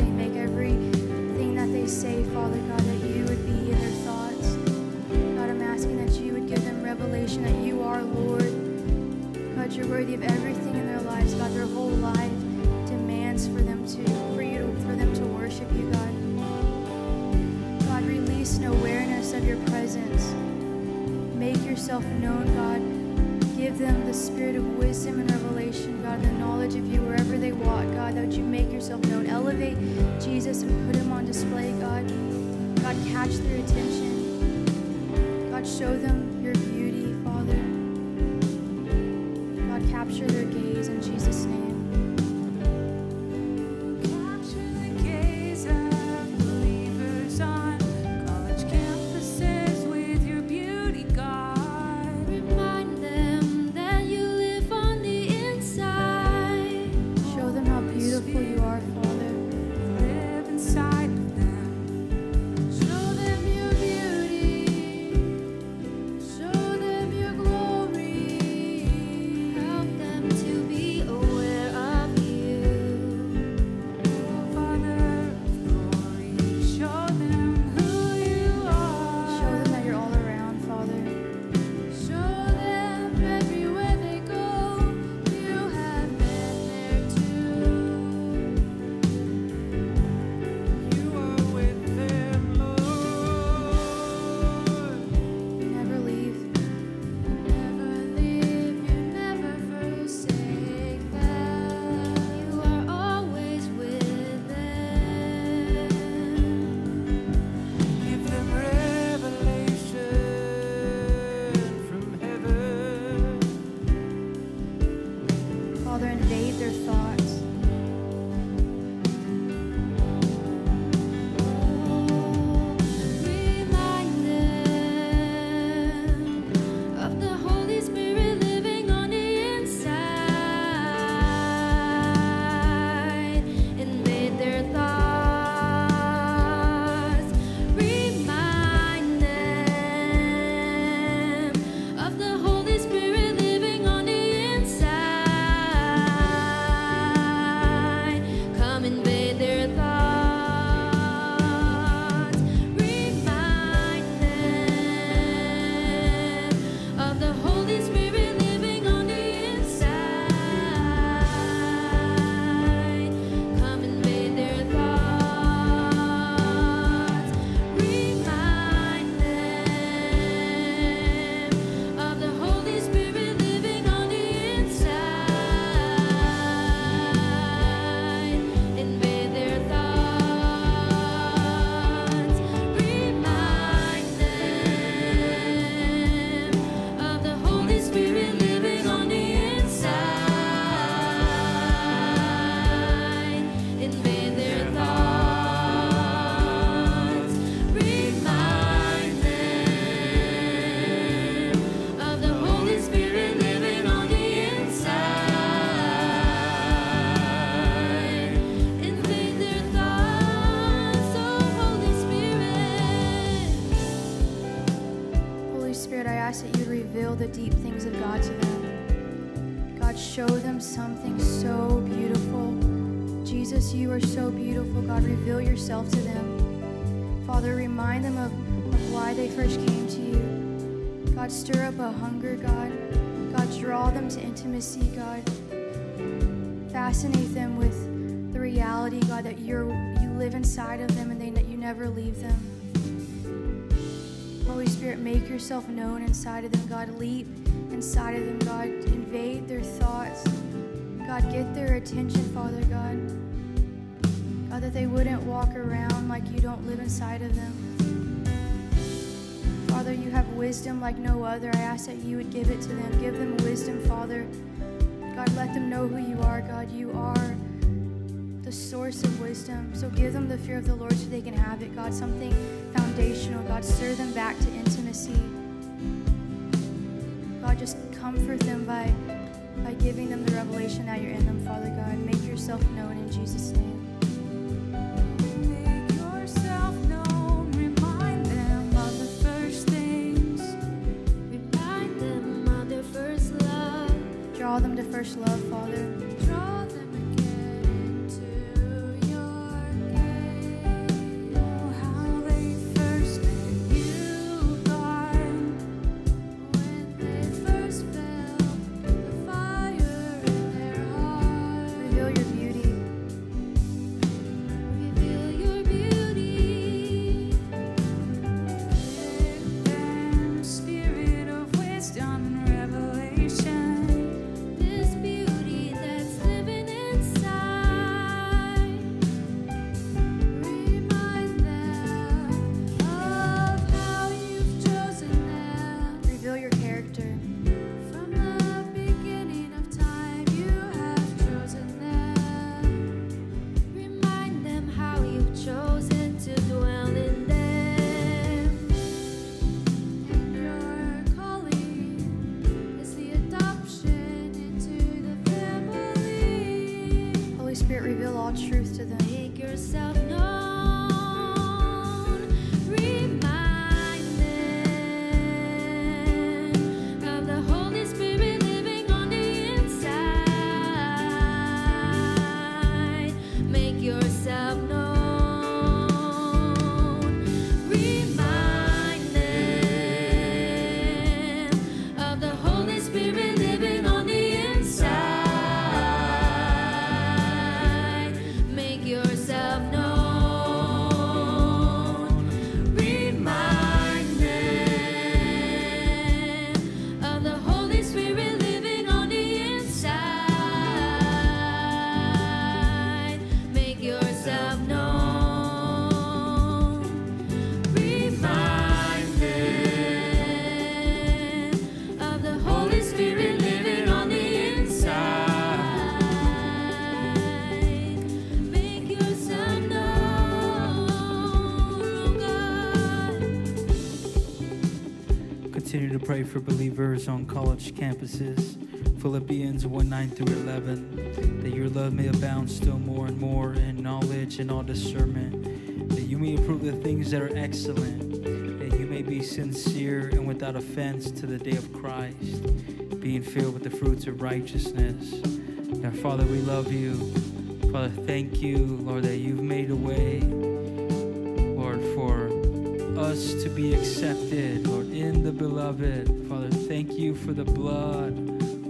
They make everything that they say, Father God, that you would be in their thoughts. God, I'm asking that you would give them revelation that you are Lord. God, you're worthy of everything in their lives. God, their whole life demands for them to, for you, for them to worship you, God. God, release an awareness of your presence. Make yourself known, God. Give them the spirit of wisdom and revelation, God, the knowledge of you wherever they walk, God, that you make yourself known. Elevate Jesus and put him on display, God. God, catch their attention. God, show them your beauty, Father. God, capture their ask that you reveal the deep things of God to them. God, show them something so beautiful. Jesus, you are so beautiful. God, reveal yourself to them. Father, remind them of, of why they first came to you. God, stir up a hunger, God. God, draw them to intimacy, God. Fascinate them with the reality, God, that you're you live inside of them and they, that you never leave them. Holy Spirit, make yourself known inside of them, God. Leap inside of them, God. Invade their thoughts. God, get their attention, Father God. God, that they wouldn't walk around like you don't live inside of them. Father, you have wisdom like no other. I ask that you would give it to them. Give them wisdom, Father. God, let them know who you are, God. You are the source of wisdom. So give them the fear of the Lord so they can have it, God. Something foundational, God. Stir them back to intimacy. God, just comfort them by, by giving them the revelation that you're in them, Father God. Make yourself known in Jesus' name. Make yourself known, remind them of the first things. Remind them of their first love. Draw them to first love, Father. Continue to pray for believers on college campuses. Philippians 1 9 through 11. That your love may abound still more and more in knowledge and all discernment. That you may approve the things that are excellent. That you may be sincere and without offense to the day of Christ. Being filled with the fruits of righteousness. Now, Father, we love you. Father, thank you, Lord, that you've made a way, us to be accepted, Lord, in the beloved. Father, thank you for the blood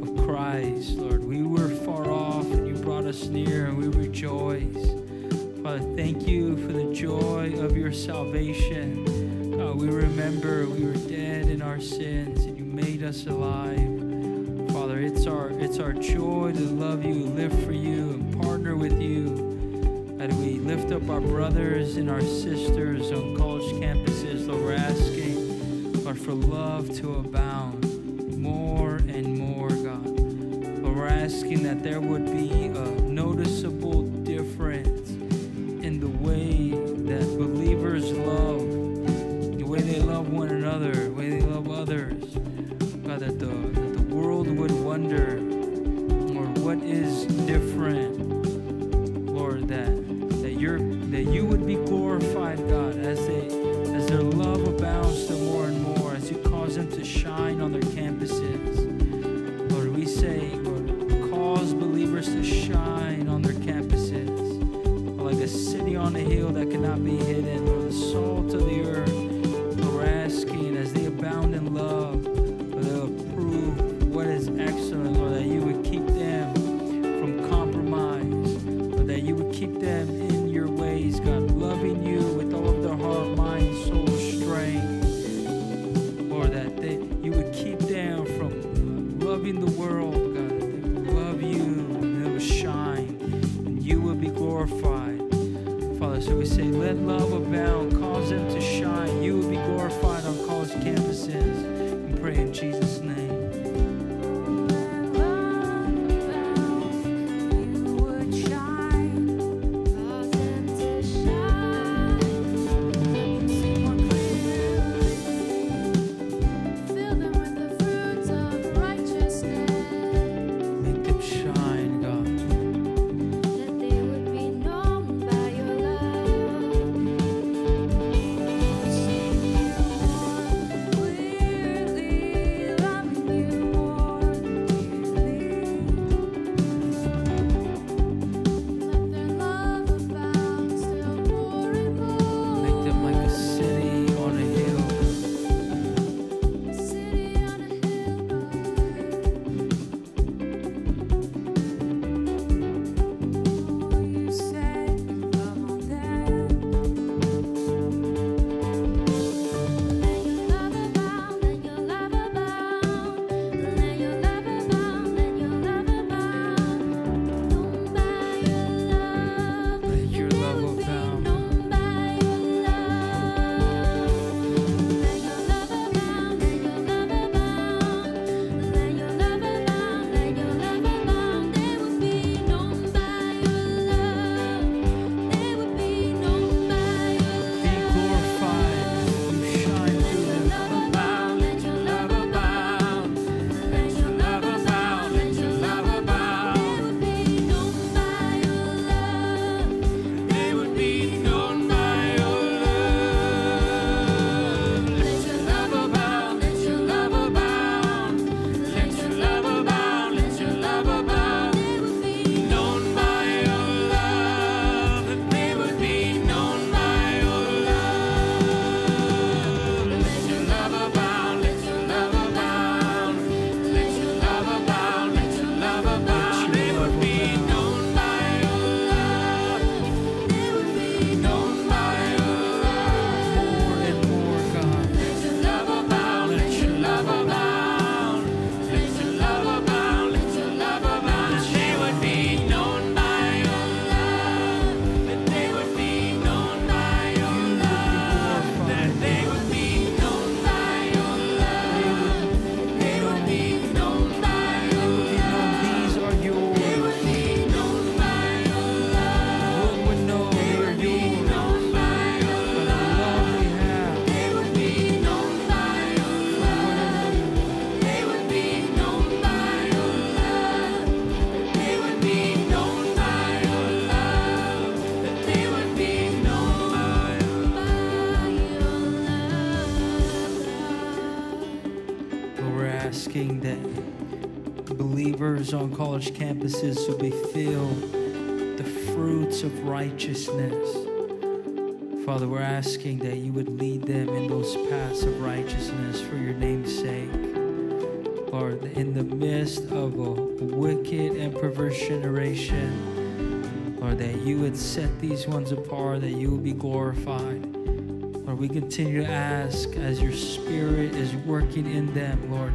of Christ, Lord. We were far off and you brought us near and we rejoice. Father, thank you for the joy of your salvation. God, we remember we were dead in our sins and you made us alive. Father, it's our it's our joy to love you, live for you, and partner with you. That we lift up our brothers and our sisters on college campuses, Lord, we're asking, Lord, for love to abound more and more, God. Lord, we're asking that there would be a say, let love abound, cause them to shine. You will be glorified on college campuses. We pray in Jesus' campuses will be filled the fruits of righteousness. Father, we're asking that you would lead them in those paths of righteousness for your name's sake. Lord, in the midst of a wicked and perverse generation, Lord, that you would set these ones apart, that you would be glorified. Lord, we continue to ask as your spirit is working in them, Lord,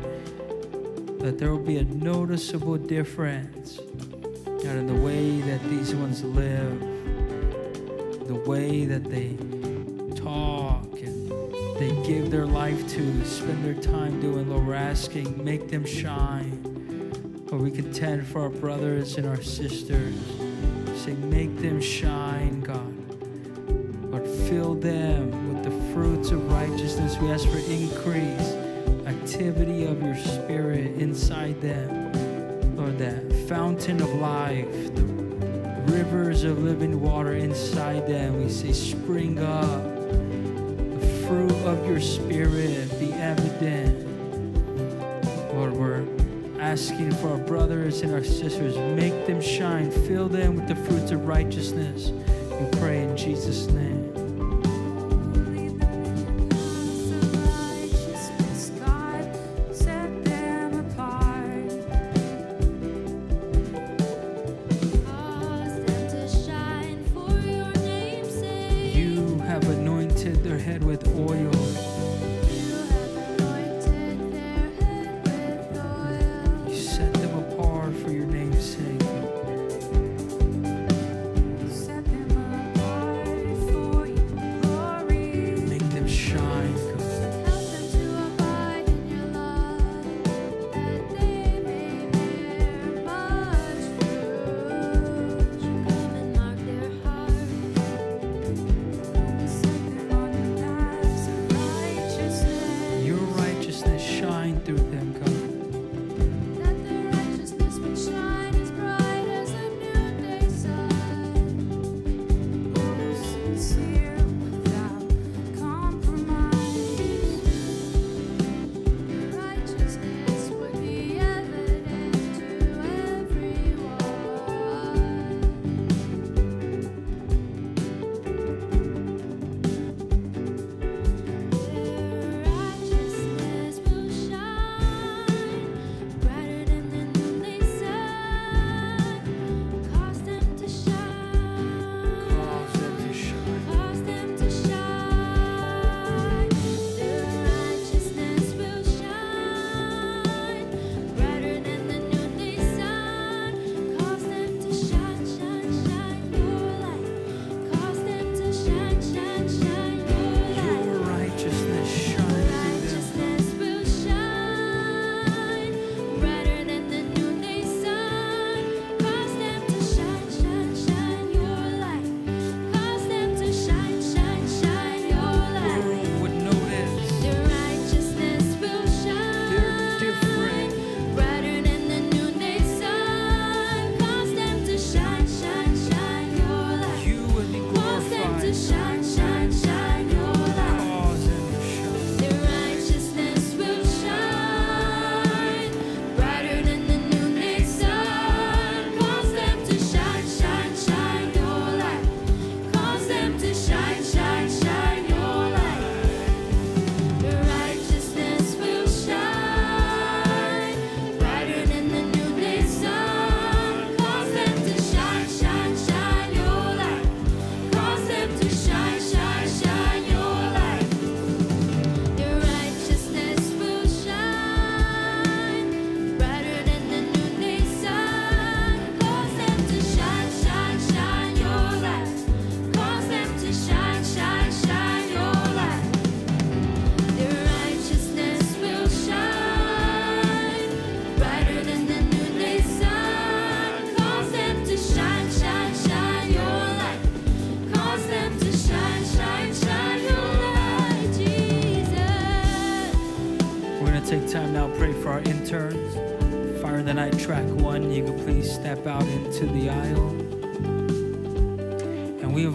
that there will be a noticeable difference God, in the way that these ones live, the way that they talk and they give their life to, spend their time doing. Lord, we're asking, make them shine. Lord, we contend for our brothers and our sisters. Say, make them shine, God. Lord, fill them with the fruits of righteousness. We ask for increase, activity of your spirit inside them. Lord, that fountain of life, the rivers of living water inside them. We say, spring up. The fruit of your spirit be evident. Lord, we're asking for our brothers and our sisters, make them shine, fill them with the fruits of righteousness. We pray in Jesus' name.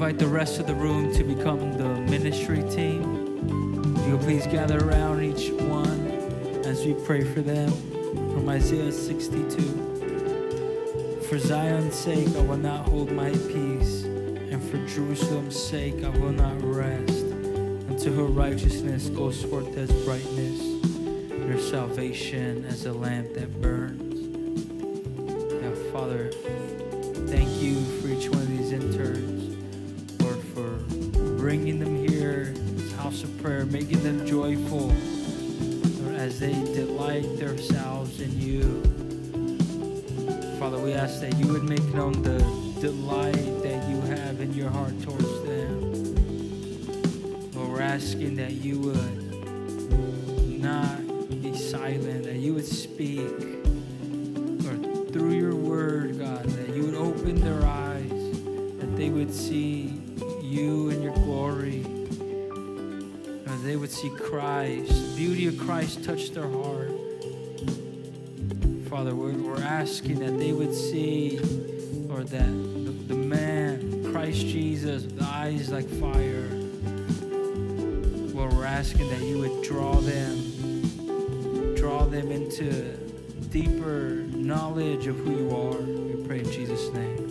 Invite the rest of the room to become the ministry team. You can please gather around each one as we pray for them. From Isaiah 62. For Zion's sake, I will not hold my peace, and for Jerusalem's sake, I will not rest until her righteousness goes forth as brightness, and her salvation as a lamp that burns. Now, Father, thank you for each one of these interns, bringing them here, this house of prayer, making them joyful, as they delight themselves in you. Father, we ask that you would make known the delight that you have in your heart towards them. Lord, we're asking that you would not be silent, that you would speak, Lord, through your word, God, that you would open their eyes, that they would see would see Christ, the beauty of Christ touch their heart. Father, we're, we're asking that they would see, Lord, that the, the man, Christ Jesus, with eyes like fire, Lord, we're asking that you would draw them, draw them into deeper knowledge of who you are. We pray in Jesus' name.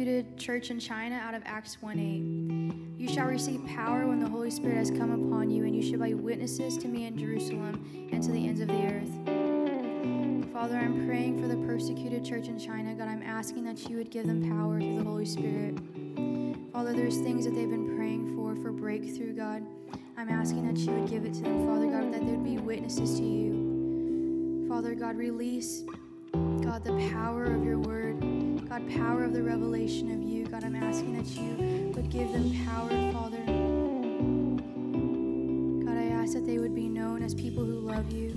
Persecuted church in China out of Acts 1 8. You shall receive power when the Holy Spirit has come upon you, and you shall be witnesses to me in Jerusalem and to the ends of the earth. Father, I'm praying for the persecuted church in China. God, I'm asking that you would give them power through the Holy Spirit. Father, there's things that they've been praying for, for breakthrough, God. I'm asking that you would give it to them, Father God, that they would be witnesses to you. Father God, release, God, the power of your word. God, power of the revelation of you. God, I'm asking that you would give them power, Father. God, I ask that they would be known as people who love you.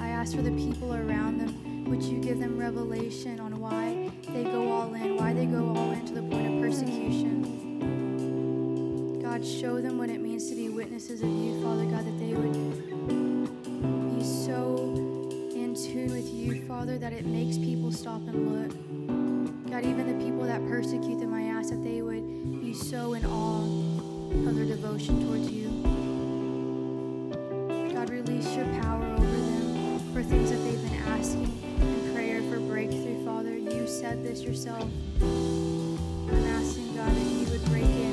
I ask for the people around them. Would you give them revelation on why they go all in, why they go all in to the point of persecution? God, show them what it means to be witnesses of you, Father God, that they would be so in tune with you, Father, that it makes people stop and look. God, even the people that persecute them, I ask that they would be so in awe of their devotion towards you. God, release your power over them for things that they've been asking in prayer for breakthrough, Father. You said this yourself. I'm asking, God, that you would break in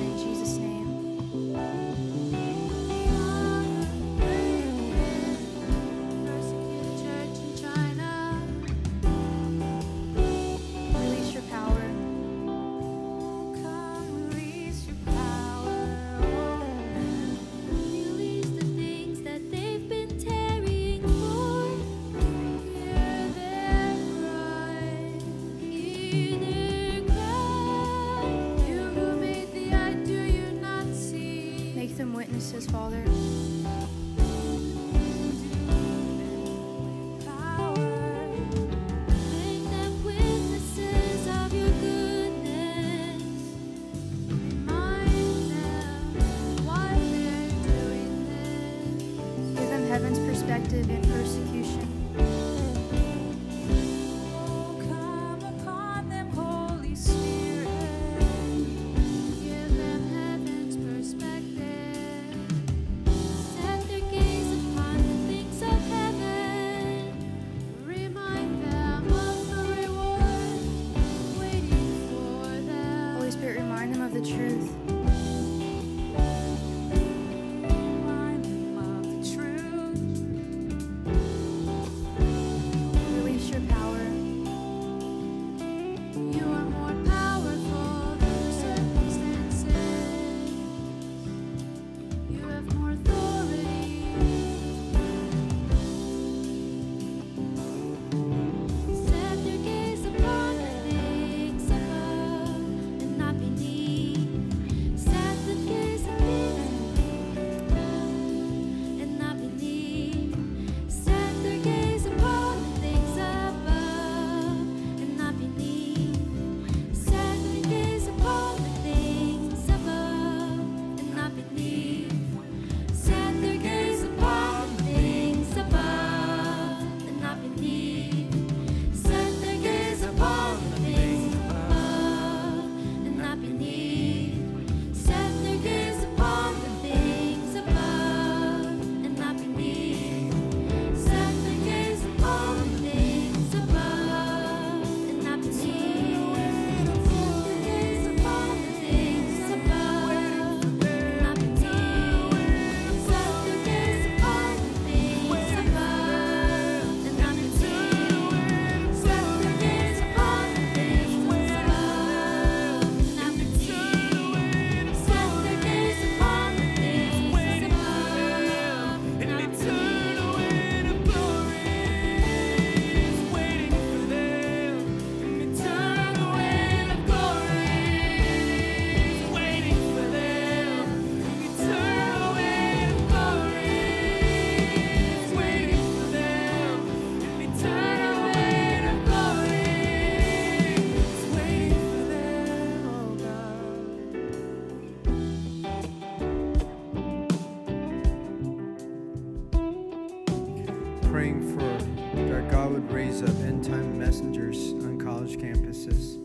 Up end time messengers on college campuses.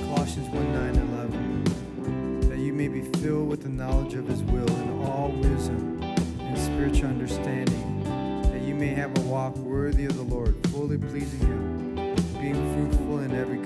Colossians 1 9 11. That you may be filled with the knowledge of his will and all wisdom and spiritual understanding. That you may have a walk worthy of the Lord, fully pleasing him, being fruitful in every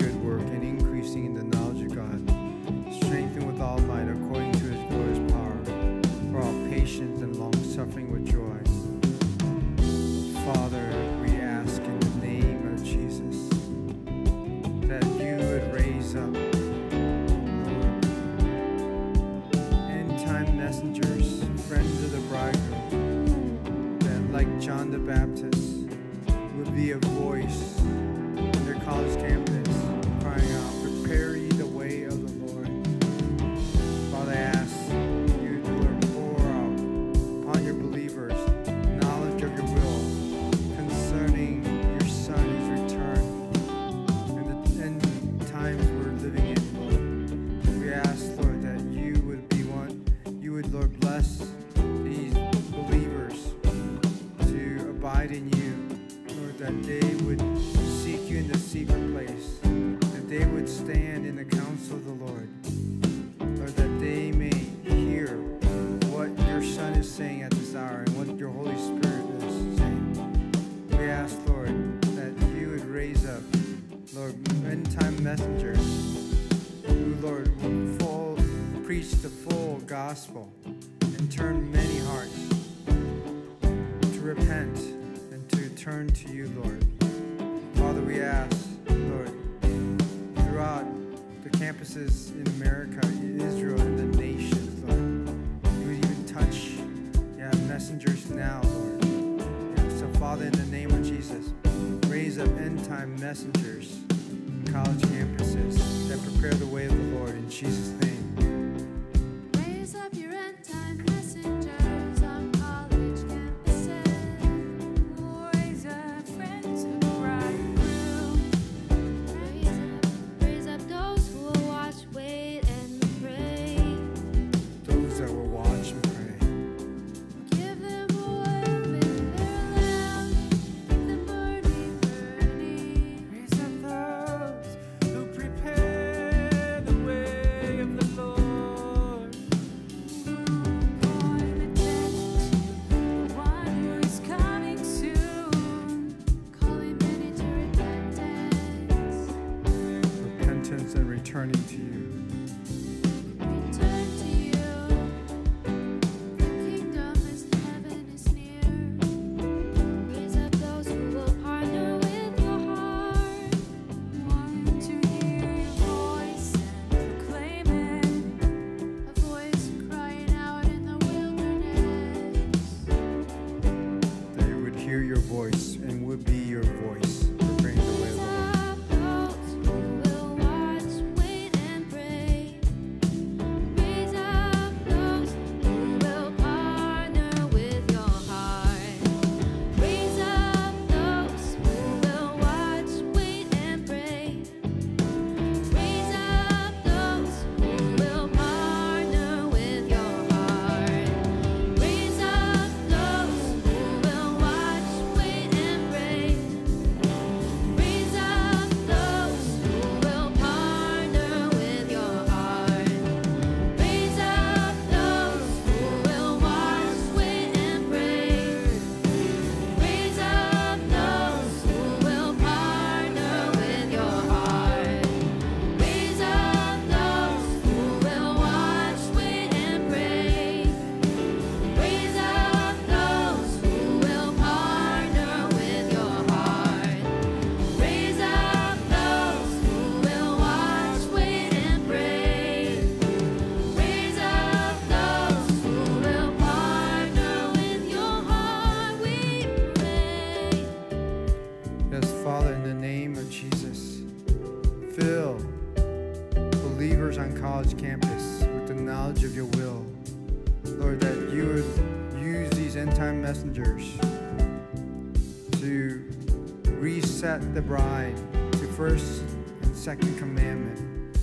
set the bride, to first and second commandment,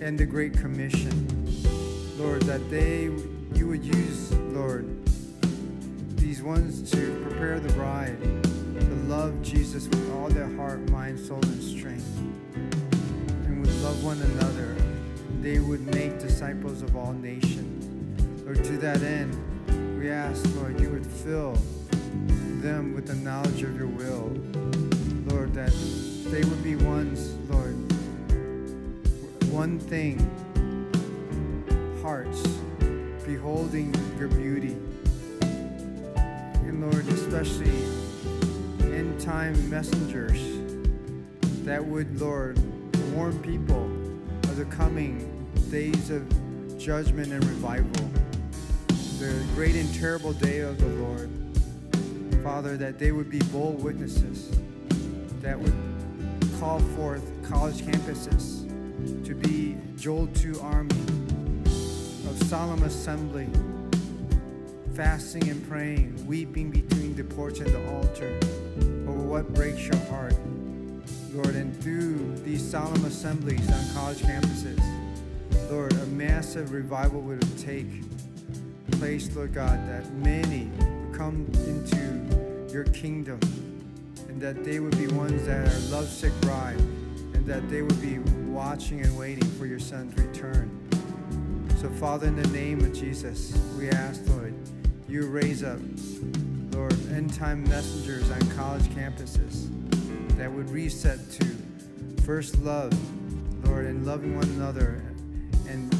and the Great Commission. Lord, that they judgment and revival, the great and terrible day of the Lord. Father, that they would be bold witnesses that would call forth college campuses to be Joel 2 army of solemn assembly, fasting and praying, weeping between the porch and the altar over what breaks your heart. Lord, and through these solemn assemblies, that revival would take place, Lord God, that many would come into your kingdom and that they would be ones that are lovesick bride and that they would be watching and waiting for your son's return. So, Father, in the name of Jesus, we ask, Lord, you raise up, Lord, end time messengers on college campuses that would reset to first love, Lord, and loving one another and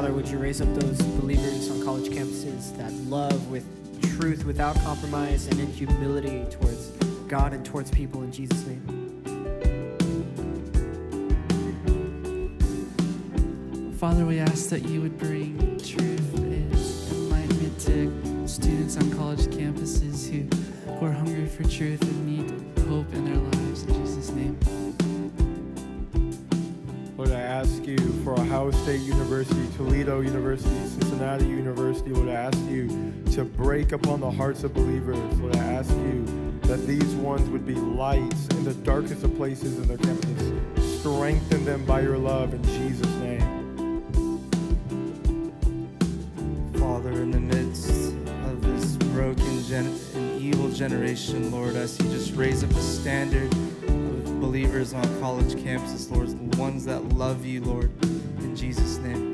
Father, would you raise up those believers on college campuses that love with truth, without compromise, and in humility towards God and towards people in Jesus' name? Father, we ask that you would bring truth and enlightenment to students on college campuses who, who are hungry for truth and need hope in their lives. In Jesus' name. Lord, I ask you for Ohio State University, Toledo University, Cincinnati University. Lord, I ask you to break upon the hearts of believers. Lord, I ask you that these ones would be lights in the darkest of places in their campus. Strengthen them by your love in Jesus' name. Father, in the midst of this broken and evil generation, Lord, I see just raise up a standard believers on college campuses, Lord, the ones that love you, Lord, in Jesus' name.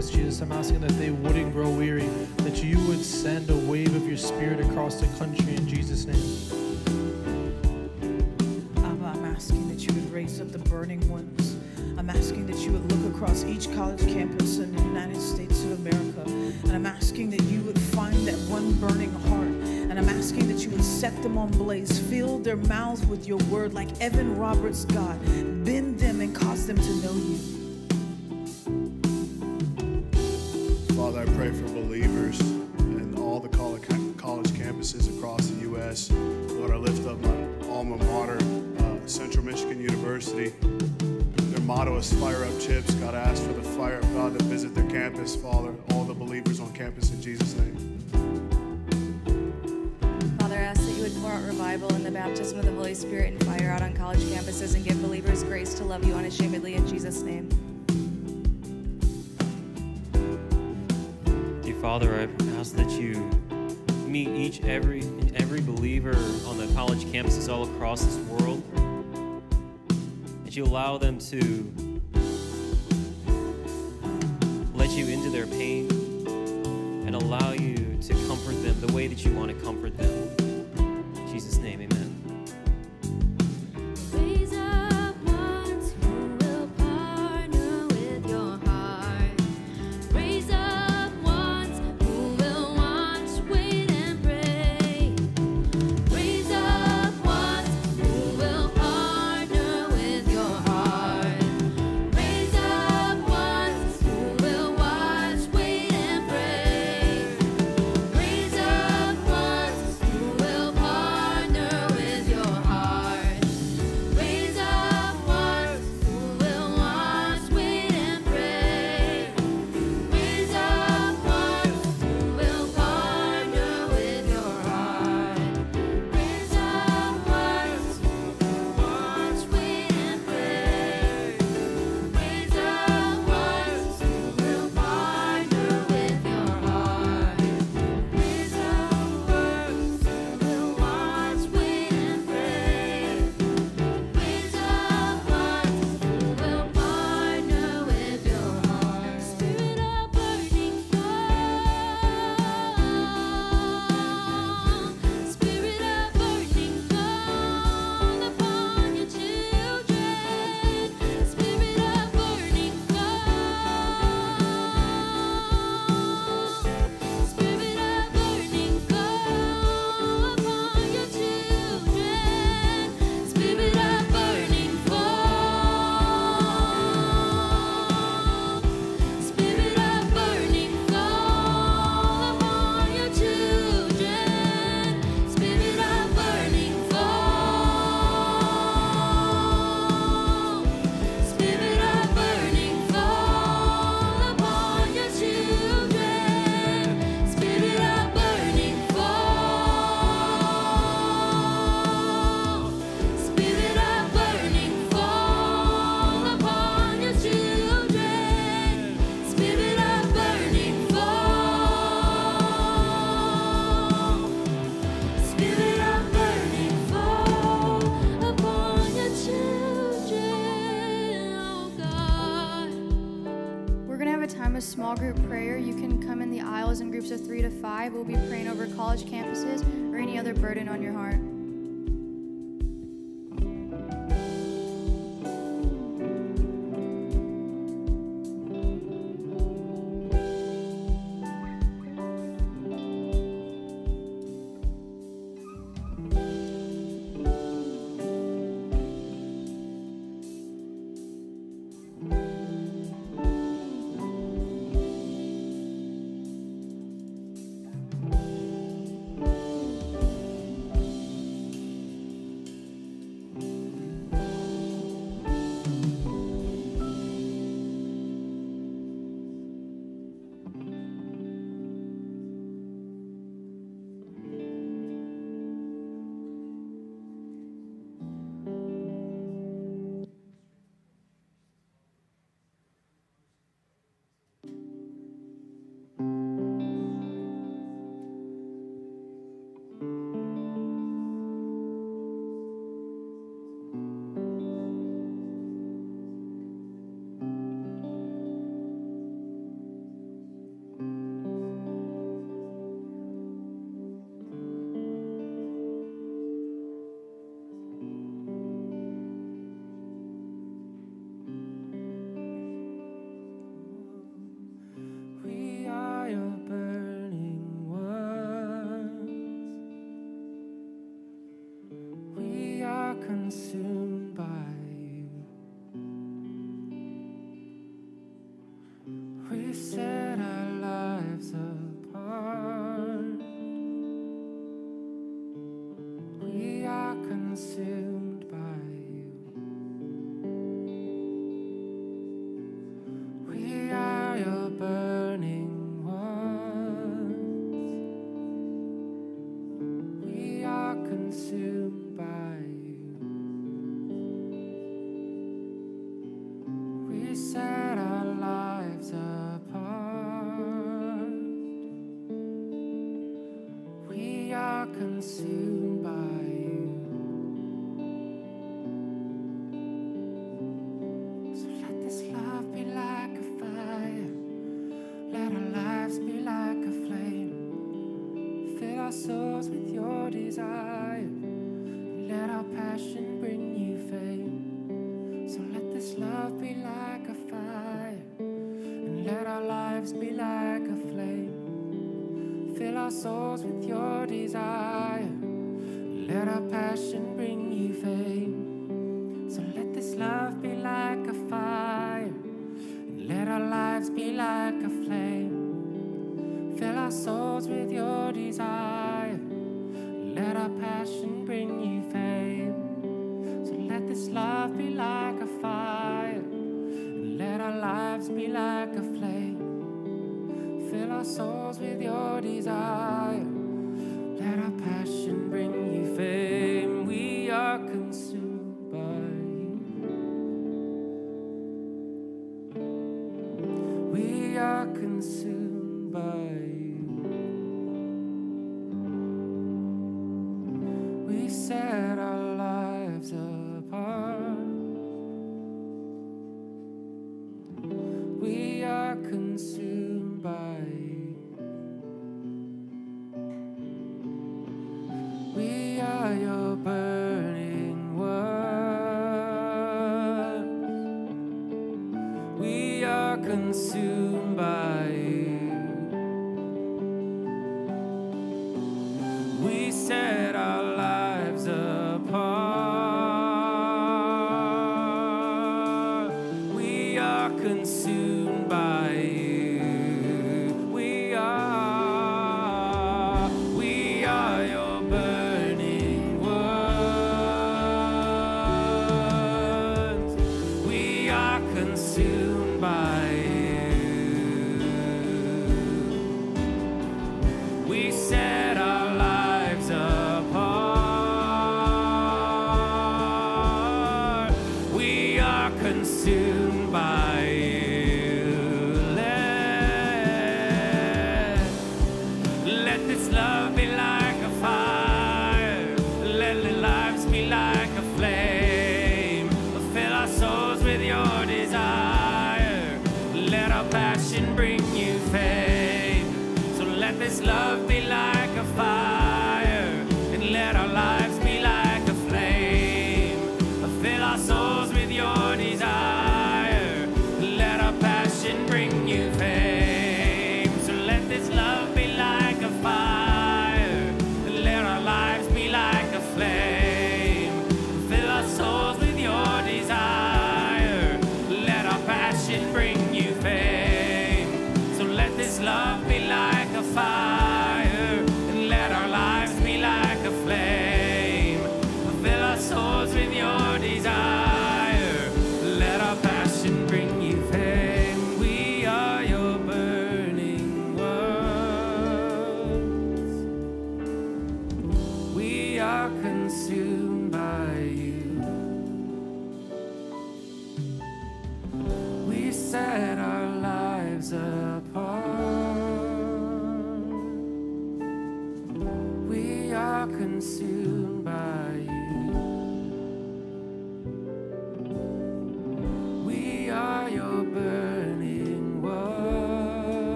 purpose. Jesus, I'm asking that they wouldn't grow weary, that you would send a wave of your spirit across the country in Jesus' name. Abba, I'm asking that you would raise up the burning ones. I'm asking that you would look across each college campus in the United States of America. And I'm asking that you would find that one burning heart and I'm asking that you would set them on blaze. Fill their mouths with your word like Evan Roberts, God. grace to love you unashamedly in Jesus' name. Dear Father, I ask that you meet each every and every believer on the college campuses all across this world. That you allow them to let you into their pain and allow you to comfort them the way that you want to comfort them. In Jesus' name, amen. Consumed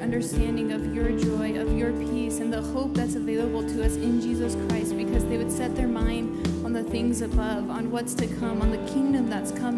understanding of your joy, of your peace, and the hope that's available to us in Jesus Christ because they would set their mind on the things above, on what's to come, on the kingdom that's coming.